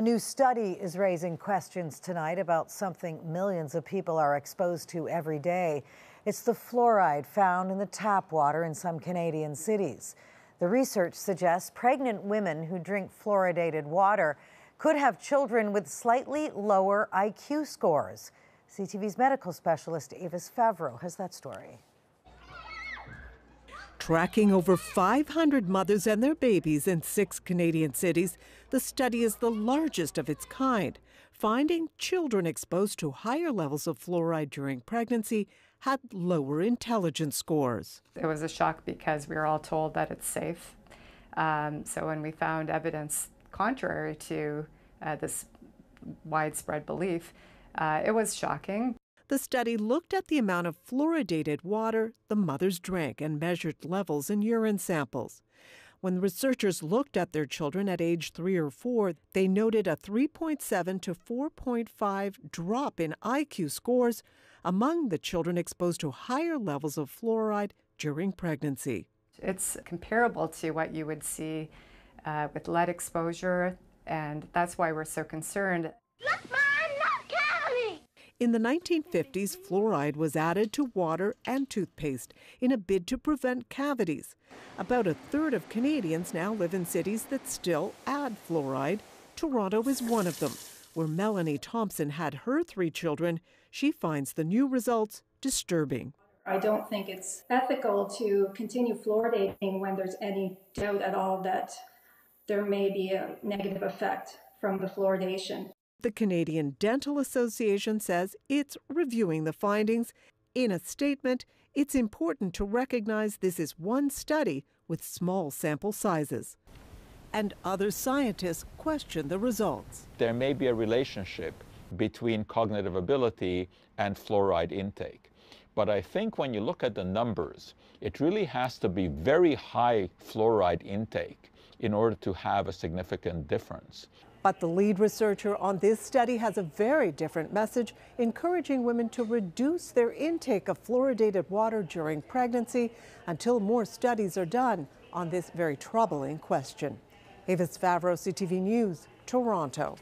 A new study is raising questions tonight about something millions of people are exposed to every day. It's the fluoride found in the tap water in some Canadian cities. The research suggests pregnant women who drink fluoridated water could have children with slightly lower IQ scores. CTV's medical specialist Avis Favaro has that story. Tracking over 500 mothers and their babies in six Canadian cities, the study is the largest of its kind, finding children exposed to higher levels of fluoride during pregnancy had lower intelligence scores. It was a shock because we were all told that it's safe. Um, so when we found evidence contrary to uh, this widespread belief, uh, it was shocking. The study looked at the amount of fluoridated water the mothers drank and measured levels in urine samples. When researchers looked at their children at age three or four, they noted a 3.7 to 4.5 drop in IQ scores among the children exposed to higher levels of fluoride during pregnancy. It's comparable to what you would see uh, with lead exposure, and that's why we're so concerned. In the 1950s, fluoride was added to water and toothpaste in a bid to prevent cavities. About a third of Canadians now live in cities that still add fluoride. Toronto is one of them. Where Melanie Thompson had her three children, she finds the new results disturbing. I don't think it's ethical to continue fluoridating when there's any doubt at all that there may be a negative effect from the fluoridation. The Canadian Dental Association says it's reviewing the findings. In a statement, it's important to recognize this is one study with small sample sizes. And other scientists question the results. There may be a relationship between cognitive ability and fluoride intake. But I think when you look at the numbers, it really has to be very high fluoride intake in order to have a significant difference. But the lead researcher on this study has a very different message, encouraging women to reduce their intake of fluoridated water during pregnancy until more studies are done on this very troubling question. Avis Favaro, CTV News, Toronto.